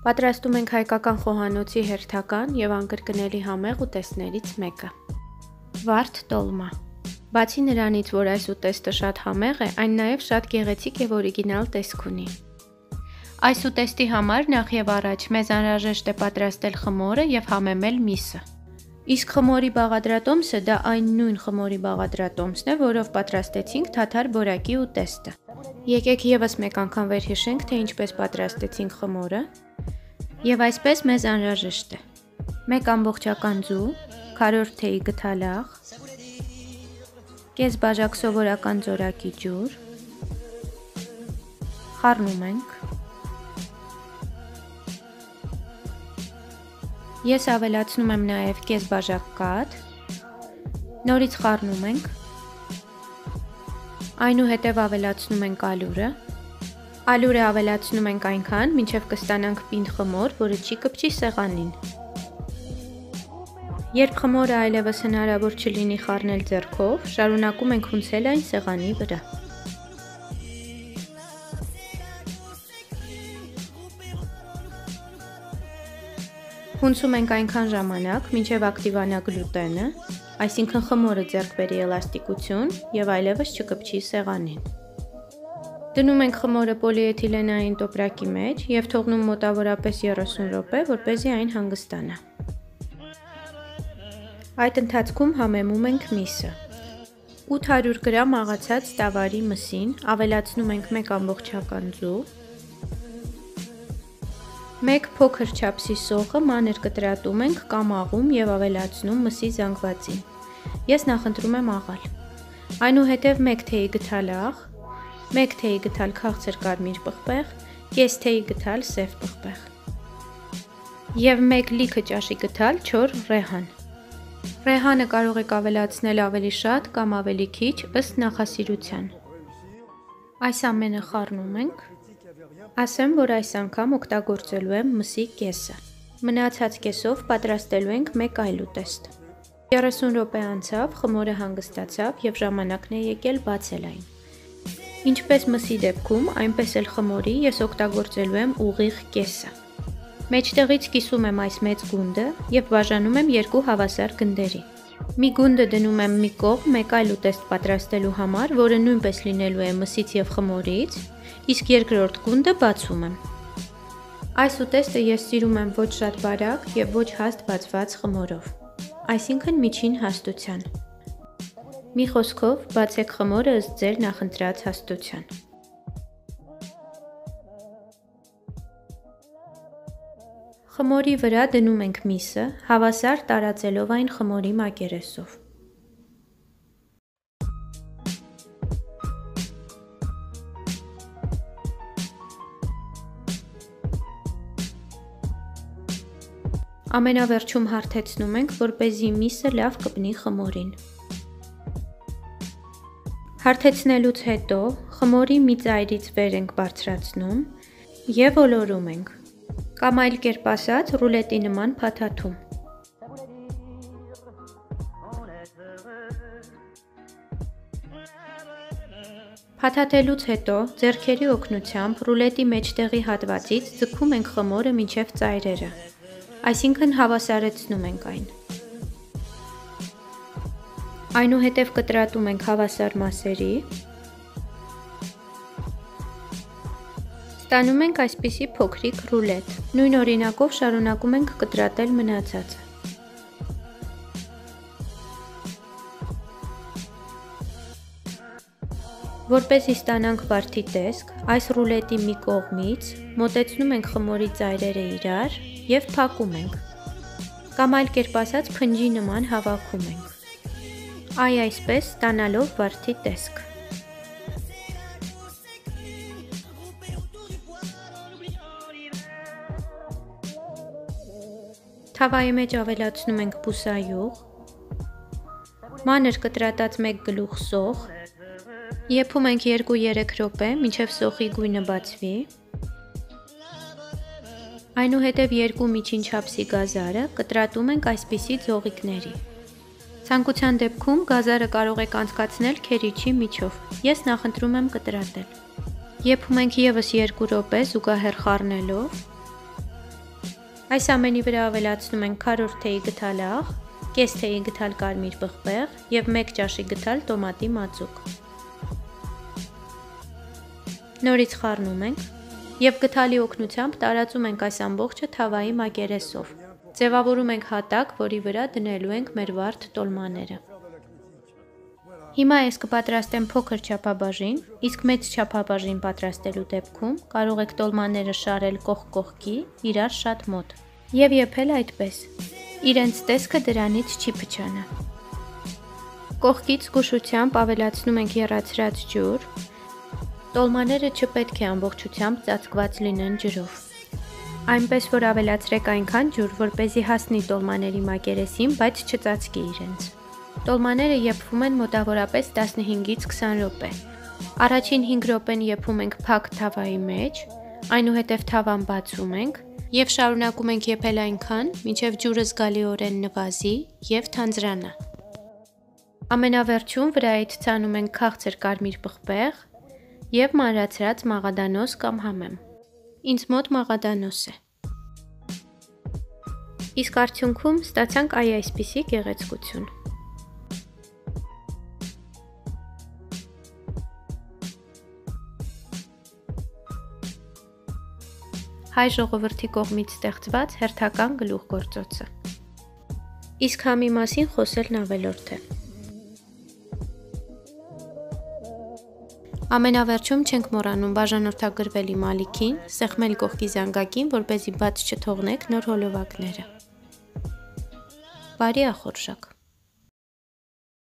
Պատրաստում ենք հայկական խոհանոցի հերթական եւ անկրկնելի համեղ ուտեստներից մեկը։ Վարդ տոլմա։ Բացի նրանից, որ այս ուտեստը շատ համեղ է, այն նաև շատ գեղեցիկ եւ օրիգինալ տեսք ունի։ Այս ուտեստի համար նախ եւ առաջ մեզ անհրաժեշտ է պատրաստել խմորը եւ համեմել միսը։ Իսկ խմորի բաղադրատոմսը դա այն նույն խմորի բաղադրատոմսն է, որով պատրաստեցինք թաթար բորակի ուտեստը։ Եկեք եւս մեկ անգամ վերհիշենք, թե ինչպես պատրաստեցինք խմորը, Եվ այսպես մեզ անհրաժեշտ է 1 ամբողջական ձու, քարորդ թեյի գթալաղ, կես բաժակ սովորական ձորակի ջուր, խառնում ենք, Ես ավելացնում եմ նաև կես բաժակ կաթ, նորից խառնում ենք, այնուհետև ավելացնում ենք ալուրը, Ալուրը ավելացնում ենք այնքան, մինչև կստանանք պինդ խմոր, որը չի կպչի սեղանին։ Երբ խմորը այլևս հնարավոր չլինի խառնել ձեռքով, շարունակում ենք հունցել այն սեղանի վրա։ Հունցում ենք այնքան ժամանակ, մինչև ակտիվանա գլուտենը, այսինքն խմորը ձեռք բերի էլաստիկություն եւ այլևս չկպչի սեղանին։ Դնում ենք խմորը պոլիէթիլենային տոպրակի մեջ եւ թողնում մոտավորապես 30 րոպե, որպեսզի այն հանգստանա։ Այդ ընթացքում համեմում ենք միսը։ 800 գրամ աղացած տավարի մսին ավելացնում ենք 1 ամբողջական ձու, 1 փոքր չափսի սոխը մանր կտրատում ենք կամ աղում եւ ավելացնում մսի զանգվածին։ Ես նախընտրում եմ աղալ։ Այնուհետև 1 թեյի գթալաղ, 1 թեյի գթալ քաղցր կարմիր պղպեղ, կես թեյի գթալ սև պղպեղ և 1 լիքը ճաշի գթալ չոր ռեհան։ Ռեհանը կարող եք ավելացնել ավելի շատ կամ ավելի քիչ ըստ նախասիրության։ Այս ամենը խառնում ենք։ Ասեմ, որ այս անգամ օգտագործելու եմ մսի կեսը։ Մնացած կեսով պատրաստելու ենք մեկ այլ ուտեստ։ 30 րոպե անցավ, խմորը հանգստացավ եւ ժամանակն է եկել բացել այն։ Ինչպես մսի դեպքում, այնպես էլ խմորի ես օգտագործելու եմ ուղիղ կեսը։ Մեջտեղից կիսում եմ այս մեծ գունդը եւ բաժանում եմ երկու հավասար գնդերի։ Մի գունդը դնում եմ մի կողմ մեկ այլ ուտեստ պատրաստելու համար, որը նույնպես լինելու է մսից եւ խմորից, իսկ երկրորդ գունդը բացում եմ։ Այս ուտեստը ես սիրում եմ ոչ շատ բարակ եւ ոչ հաստ բացված խմորով, այսինքն միջին հաստության։ Մի խոսքով, բացեք խմորը ըստ ձեր նախընտրած հաստության։ Խմորի վրա դնում ենք միսը, հավասար տարածելով այն խմորի մակերեսով։ Ամենավերջում հարթեցնում ենք, որպեսզի միսը լավ կպնի խմորին։ Հարթեցնելուց հետո խմորի մի ծայրից վեր ենք բարձրացնում եւ ոլորում ենք։ Կամ այլ կերպ ասած, ռուլետի նման փաթաթում։ Փաթաթելուց հետո ձեռքերի օգնությամբ ռուլետի մեջտեղի հատվածից ձգում ենք խմորը մինչև ծայրերը։ Այսինքն հավասարեցնում ենք այն։ Այնուհետև կտրատում ենք հավասար մասերի։ Ստանում ենք այսպիսի փոքրիկ ռուլետ։ Նույն օրինակով շարունակում ենք կտրատել մնացածը։ Որպեսզի ստանանք վարդի տեսք, այս ռուլետի մի կողմից մոտեցնում ենք խմորի ծայրերը իրար եւ փակում ենք։ Կամ այլ կերպ ասած փնջի նման հավաքում ենք այ այսպես ստանալով վարդի տեսք։ Թավայի մեջ ավելացնում ենք բուսայուղ, մանր կտրատած մեկ գլուխ սոխ, եփում ենք 2-3 րոպե, մինչև սոխի գույնը բացվի, այնուհետև երկու միջին չափսի գազարը կտրատում ենք այսպիսի ձողիկների։ Ցանկության դեպքում գազարը կարող եք անցկացնել քերիչի միջով։ Ես նախընտրում եմ կտրատել։ Եփում ենք եւս 2 րոպե զուգահեռ խառնելով։ Այս ամենի վրա ավելացնում ենք քարորդ թեյի գթալ աղ, կես թեյի գթալ կարմիր բխբեղ եւ 1 ճաշի գթալ տոմատի մածուկ։ Նորից խառնում ենք եւ գթալի օգնությամբ տարածում ենք այս ամբողջը թավայի մակերեսով։ Ձևավորում ենք հատակ, որի վրա դնելու ենք մեր վարդ տոլմաները։ Հիմա ես կպատրաստեմ փոքր չափաբաժին, իսկ մեծ չափաբաժին պատրաստելու դեպքում կարող եք տոլմաները շարել կողք կողքի իրար շատ մոտ եւ եփել այդպես։ Իրենց տեսքը դրանից չի փչանա։ Կողքից զգուշությամբ ավելացնում ենք եռացրած ջուր։ Տոլմաները չպետք է ամբողջությամբ ծածկված լինեն ջրով։ Այնպես որ ավելացրեք այնքան ջուր, որ เป զի հասնի տոլմաների մակերեսին, բայց չծածկի իրենց։ Տոլմաները եփվում են մոտավորապես 15-ից 20 րոպե։ Առաջին 5 րոպեն եփում ենք փակ թավայի մեջ, այնուհետև թավան բացում ենք եւ շարունակում ենք եփել այնքան, մինչեւ ջուրը զգալիորեն նվազի եւ թանձրանա։ Ամենավերջում վրայից ցանում ենք քաղցր կարմիր պղպեղ եւ մանրացրած մաղադանոս կամ համեմ։ Ինձ մոտ մաղադանոս է։ Իսկ արդյունքում ստացանք այ այսպիսի գեղեցկություն։ հայ ժողովրդի կողմից ստեղծված հերթական գլուխգործոցը։ Իսկ համի մասին խոսելն ավելորդ է։ Ամենավերջում չենք մոռանում բաժանորդագրվել իմ ալիքին, սեղմել կողքի զանգակին, որ เป զի բաց չթողնեք նոր հոլովակները։ Բարի ախորժակ։